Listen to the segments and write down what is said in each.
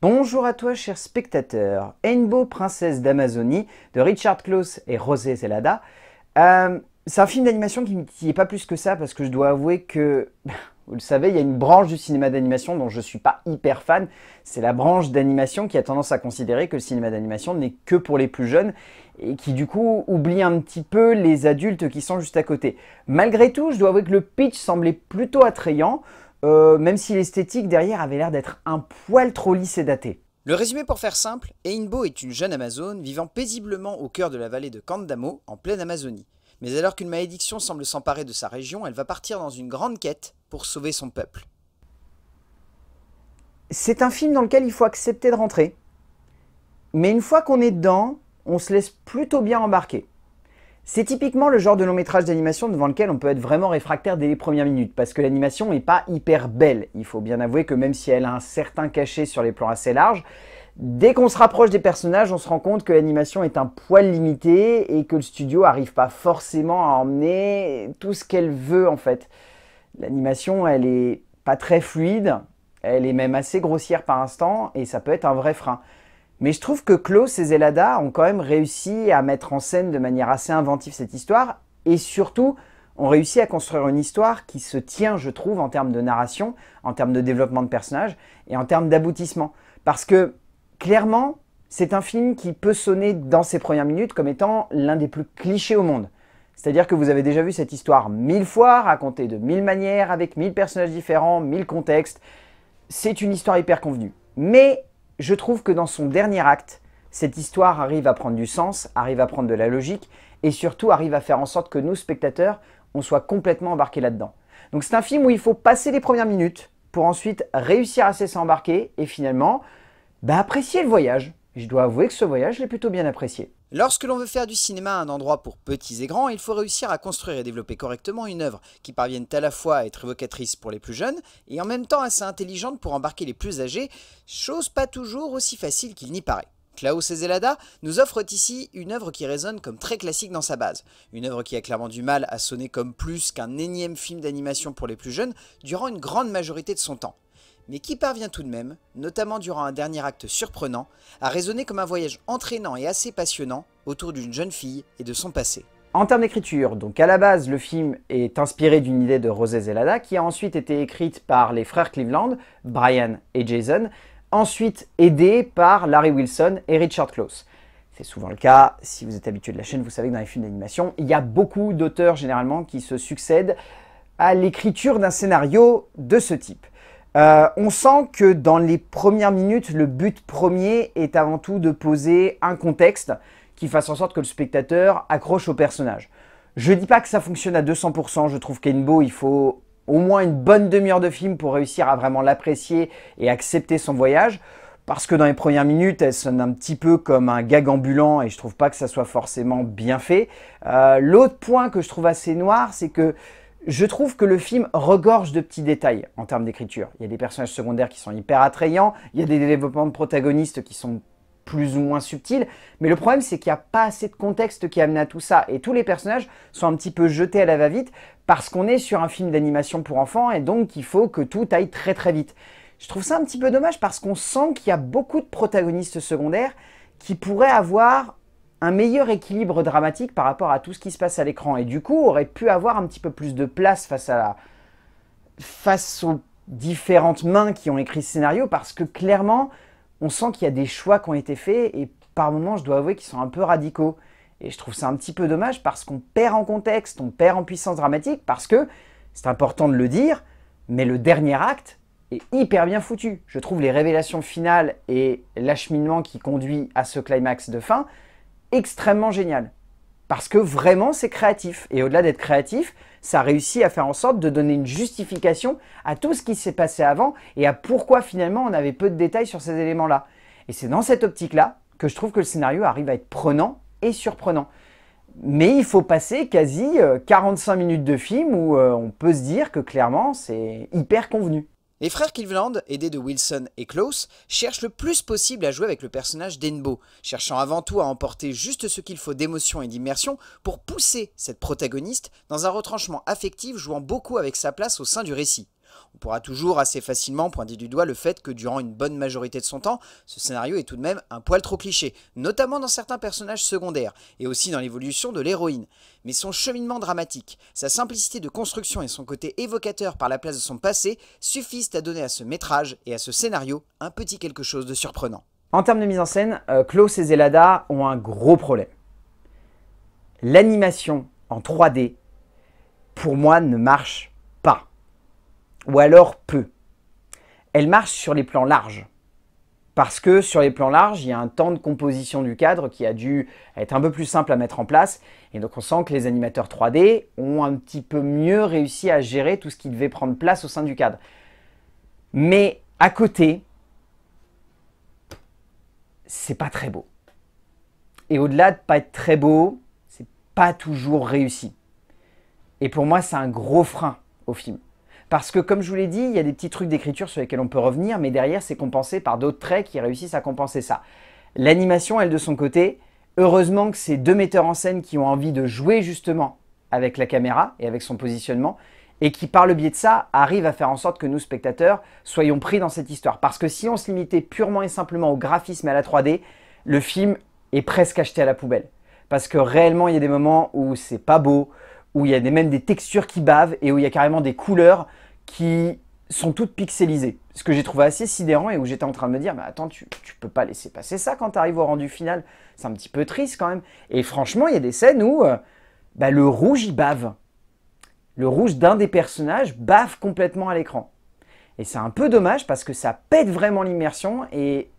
Bonjour à toi, cher spectateur. Rainbow, princesse d'Amazonie, de Richard Close et Rosé Zelada. Euh, c'est un film d'animation qui n'est pas plus que ça, parce que je dois avouer que, vous le savez, il y a une branche du cinéma d'animation dont je ne suis pas hyper fan. C'est la branche d'animation qui a tendance à considérer que le cinéma d'animation n'est que pour les plus jeunes et qui du coup oublie un petit peu les adultes qui sont juste à côté. Malgré tout, je dois avouer que le pitch semblait plutôt attrayant. Euh, même si l'esthétique derrière avait l'air d'être un poil trop lisse et daté. Le résumé pour faire simple, Einbo est une jeune Amazone vivant paisiblement au cœur de la vallée de Kandamo, en pleine Amazonie. Mais alors qu'une malédiction semble s'emparer de sa région, elle va partir dans une grande quête pour sauver son peuple. C'est un film dans lequel il faut accepter de rentrer. Mais une fois qu'on est dedans, on se laisse plutôt bien embarquer. C'est typiquement le genre de long métrage d'animation devant lequel on peut être vraiment réfractaire dès les premières minutes, parce que l'animation n'est pas hyper belle. Il faut bien avouer que même si elle a un certain cachet sur les plans assez larges, dès qu'on se rapproche des personnages, on se rend compte que l'animation est un poil limité et que le studio n'arrive pas forcément à emmener tout ce qu'elle veut en fait. L'animation, elle est pas très fluide, elle est même assez grossière par instant, et ça peut être un vrai frein. Mais je trouve que Klaus et Zelada ont quand même réussi à mettre en scène de manière assez inventive cette histoire et surtout ont réussi à construire une histoire qui se tient, je trouve, en termes de narration, en termes de développement de personnages et en termes d'aboutissement. Parce que clairement, c'est un film qui peut sonner dans ses premières minutes comme étant l'un des plus clichés au monde. C'est-à-dire que vous avez déjà vu cette histoire mille fois, racontée de mille manières, avec mille personnages différents, mille contextes. C'est une histoire hyper convenue. Mais je trouve que dans son dernier acte, cette histoire arrive à prendre du sens, arrive à prendre de la logique et surtout arrive à faire en sorte que nous, spectateurs, on soit complètement embarqués là-dedans. Donc c'est un film où il faut passer les premières minutes pour ensuite réussir à s'embarquer et finalement bah, apprécier le voyage. je dois avouer que ce voyage, je l'ai plutôt bien apprécié. Lorsque l'on veut faire du cinéma un endroit pour petits et grands, il faut réussir à construire et développer correctement une œuvre qui parvienne à la fois à être évocatrice pour les plus jeunes et en même temps assez intelligente pour embarquer les plus âgés, chose pas toujours aussi facile qu'il n'y paraît. Klaus et Zelada nous offrent ici une œuvre qui résonne comme très classique dans sa base, une œuvre qui a clairement du mal à sonner comme plus qu'un énième film d'animation pour les plus jeunes durant une grande majorité de son temps mais qui parvient tout de même, notamment durant un dernier acte surprenant, à résonner comme un voyage entraînant et assez passionnant autour d'une jeune fille et de son passé. En termes d'écriture, donc à la base, le film est inspiré d'une idée de Rosé Zelada qui a ensuite été écrite par les frères Cleveland, Brian et Jason, ensuite aidée par Larry Wilson et Richard Close. C'est souvent le cas, si vous êtes habitué de la chaîne, vous savez que dans les films d'animation, il y a beaucoup d'auteurs généralement qui se succèdent à l'écriture d'un scénario de ce type. Euh, on sent que dans les premières minutes, le but premier est avant tout de poser un contexte qui fasse en sorte que le spectateur accroche au personnage. Je dis pas que ça fonctionne à 200%, je trouve qu'Enbo, il faut au moins une bonne demi-heure de film pour réussir à vraiment l'apprécier et accepter son voyage. Parce que dans les premières minutes, elle sonne un petit peu comme un gag ambulant et je trouve pas que ça soit forcément bien fait. Euh, l'autre point que je trouve assez noir, c'est que je trouve que le film regorge de petits détails en termes d'écriture. Il y a des personnages secondaires qui sont hyper attrayants, il y a des développements de protagonistes qui sont plus ou moins subtils, mais le problème c'est qu'il n'y a pas assez de contexte qui amène à tout ça, et tous les personnages sont un petit peu jetés à la va-vite parce qu'on est sur un film d'animation pour enfants, et donc il faut que tout aille très très vite. Je trouve ça un petit peu dommage parce qu'on sent qu'il y a beaucoup de protagonistes secondaires qui pourraient avoir un meilleur équilibre dramatique par rapport à tout ce qui se passe à l'écran et du coup aurait pu avoir un petit peu plus de place face à face aux différentes mains qui ont écrit ce scénario parce que clairement on sent qu'il y a des choix qui ont été faits et par moments je dois avouer qu'ils sont un peu radicaux et je trouve ça un petit peu dommage parce qu'on perd en contexte, on perd en puissance dramatique parce que c'est important de le dire mais le dernier acte est hyper bien foutu. Je trouve les révélations finales et l'acheminement qui conduit à ce climax de fin extrêmement génial. Parce que vraiment, c'est créatif. Et au-delà d'être créatif, ça réussit à faire en sorte de donner une justification à tout ce qui s'est passé avant et à pourquoi finalement on avait peu de détails sur ces éléments-là. Et c'est dans cette optique-là que je trouve que le scénario arrive à être prenant et surprenant. Mais il faut passer quasi 45 euh, minutes de film où euh, on peut se dire que clairement c'est hyper convenu. Les frères Cleveland, aidés de Wilson et Klaus, cherchent le plus possible à jouer avec le personnage d'Enbo, cherchant avant tout à emporter juste ce qu'il faut d'émotion et d'immersion pour pousser cette protagoniste dans un retranchement affectif jouant beaucoup avec sa place au sein du récit. On pourra toujours assez facilement pointer du doigt le fait que durant une bonne majorité de son temps, ce scénario est tout de même un poil trop cliché, notamment dans certains personnages secondaires, et aussi dans l'évolution de l'héroïne. Mais son cheminement dramatique, sa simplicité de construction et son côté évocateur par la place de son passé suffisent à donner à ce métrage et à ce scénario un petit quelque chose de surprenant. En termes de mise en scène, euh, Klaus et Zelada ont un gros problème. L'animation en 3D, pour moi, ne marche. Ou alors peu. Elle marche sur les plans larges. Parce que sur les plans larges, il y a un temps de composition du cadre qui a dû être un peu plus simple à mettre en place. Et donc on sent que les animateurs 3D ont un petit peu mieux réussi à gérer tout ce qui devait prendre place au sein du cadre. Mais à côté, c'est pas très beau. Et au-delà de pas être très beau, c'est pas toujours réussi. Et pour moi, c'est un gros frein au film. Parce que, comme je vous l'ai dit, il y a des petits trucs d'écriture sur lesquels on peut revenir, mais derrière, c'est compensé par d'autres traits qui réussissent à compenser ça. L'animation, elle, de son côté, heureusement que c'est deux metteurs en scène qui ont envie de jouer justement avec la caméra et avec son positionnement, et qui, par le biais de ça, arrivent à faire en sorte que nous, spectateurs, soyons pris dans cette histoire. Parce que si on se limitait purement et simplement au graphisme et à la 3D, le film est presque acheté à la poubelle. Parce que réellement, il y a des moments où c'est pas beau, où il y a même des textures qui bavent et où il y a carrément des couleurs qui sont toutes pixelisées. Ce que j'ai trouvé assez sidérant et où j'étais en train de me dire, mais attends, tu, tu peux pas laisser passer ça quand tu arrives au rendu final. C'est un petit peu triste quand même. Et franchement, il y a des scènes où euh, bah, le rouge, il bave le rouge d'un des personnages bave complètement à l'écran. Et c'est un peu dommage parce que ça pète vraiment l'immersion et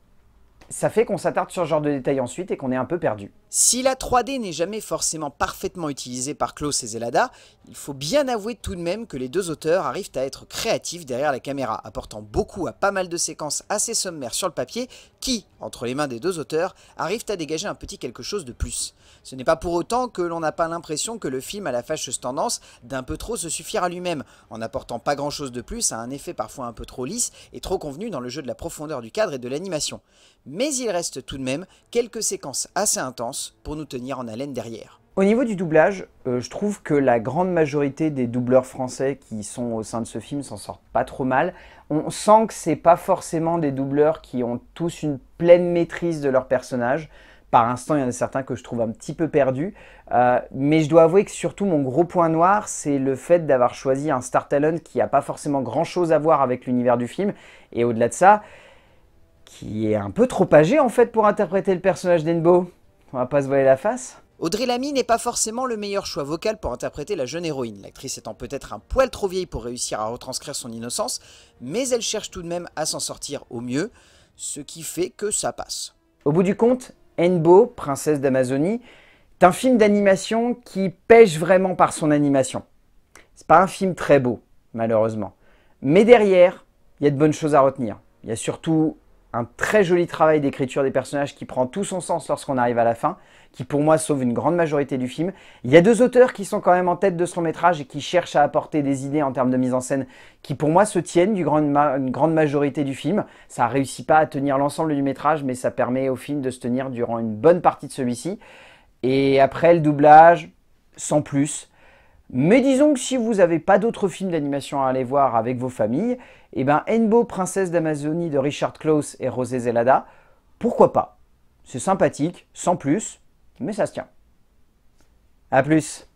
ça fait qu'on s'attarde sur ce genre de détails ensuite et qu'on est un peu perdu. Si la 3D n'est jamais forcément parfaitement utilisée par Klaus et Zelada, il faut bien avouer tout de même que les deux auteurs arrivent à être créatifs derrière la caméra, apportant beaucoup à pas mal de séquences assez sommaires sur le papier qui, entre les mains des deux auteurs, arrivent à dégager un petit quelque chose de plus. Ce n'est pas pour autant que l'on n'a pas l'impression que le film a la fâcheuse tendance d'un peu trop se suffire à lui-même, en apportant pas grand chose de plus à un effet parfois un peu trop lisse et trop convenu dans le jeu de la profondeur du cadre et de l'animation. Mais il reste tout de même quelques séquences assez intenses pour nous tenir en haleine derrière. Au niveau du doublage, euh, je trouve que la grande majorité des doubleurs français qui sont au sein de ce film s'en sortent pas trop mal. On sent que c'est pas forcément des doubleurs qui ont tous une pleine maîtrise de leur personnage. Par instant, il y en a certains que je trouve un petit peu perdus. Euh, mais je dois avouer que surtout mon gros point noir, c'est le fait d'avoir choisi un Star Talent qui n'a pas forcément grand chose à voir avec l'univers du film. Et au-delà de ça, qui est un peu trop âgé en fait pour interpréter le personnage d'Enbo. On va pas se voiler la face. Audrey Lamy n'est pas forcément le meilleur choix vocal pour interpréter la jeune héroïne, l'actrice étant peut-être un poil trop vieille pour réussir à retranscrire son innocence, mais elle cherche tout de même à s'en sortir au mieux, ce qui fait que ça passe. Au bout du compte, Enbo, princesse d'Amazonie, est un film d'animation qui pêche vraiment par son animation. C'est pas un film très beau, malheureusement. Mais derrière, il y a de bonnes choses à retenir. Il y a surtout un très joli travail d'écriture des personnages qui prend tout son sens lorsqu'on arrive à la fin, qui pour moi sauve une grande majorité du film. Il y a deux auteurs qui sont quand même en tête de son métrage et qui cherchent à apporter des idées en termes de mise en scène qui pour moi se tiennent du grand, une grande majorité du film. Ça ne réussit pas à tenir l'ensemble du métrage, mais ça permet au film de se tenir durant une bonne partie de celui-ci. Et après le doublage, sans plus. Mais disons que si vous n'avez pas d'autres films d'animation à aller voir avec vos familles, eh ben Enbo, princesse d'Amazonie de Richard Klaus et Rosé Zelada, pourquoi pas? C'est sympathique, sans plus, mais ça se tient. A plus